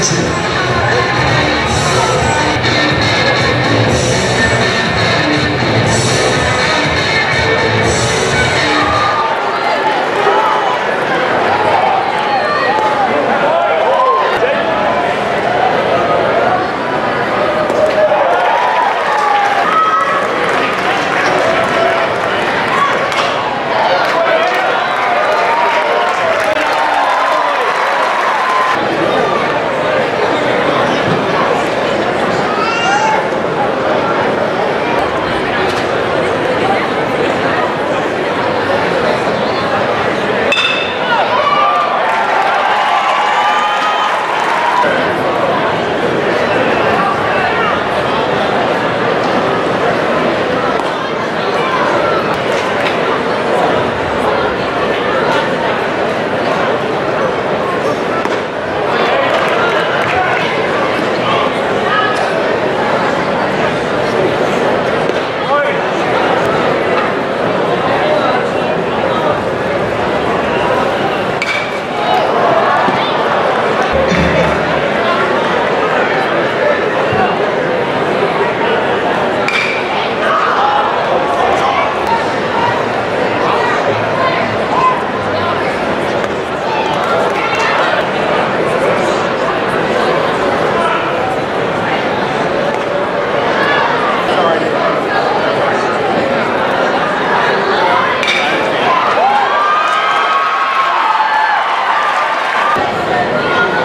Attention. Yeah.